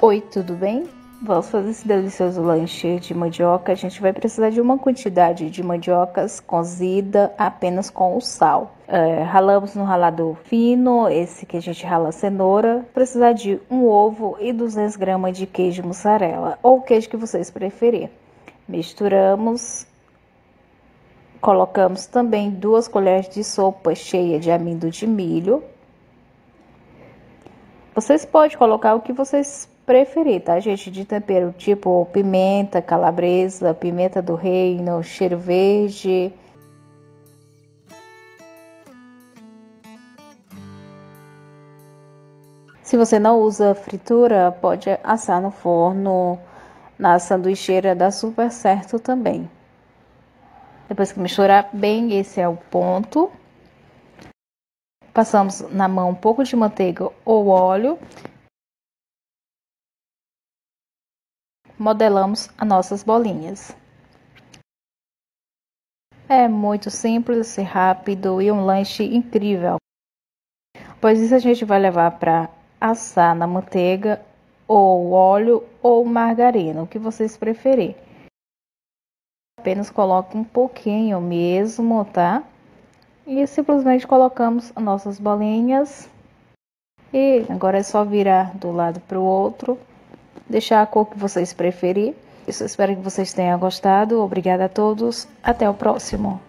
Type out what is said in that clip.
Oi, tudo bem? Vamos fazer esse delicioso lanche de mandioca. A gente vai precisar de uma quantidade de mandiocas cozida apenas com o sal. É, ralamos no ralador fino, esse que a gente rala cenoura. Precisar de um ovo e 200 gramas de queijo mussarela, ou queijo que vocês preferirem. Misturamos. Colocamos também duas colheres de sopa cheia de amido de milho. Vocês podem colocar o que vocês preferir, tá, gente? De tempero tipo pimenta, calabresa, pimenta do reino, cheiro verde. Se você não usa fritura, pode assar no forno, na sanduicheira dá super certo também. Depois que misturar bem, esse é o ponto. Passamos na mão um pouco de manteiga ou óleo modelamos as nossas bolinhas. É muito simples, rápido e um lanche incrível. Pois isso a gente vai levar para assar na manteiga ou óleo ou margarina, o que vocês preferirem. Apenas coloque um pouquinho mesmo, tá? E simplesmente colocamos as nossas bolinhas. E agora é só virar do lado para o outro deixar a cor que vocês preferirem. Eu espero que vocês tenham gostado. Obrigada a todos. Até o próximo.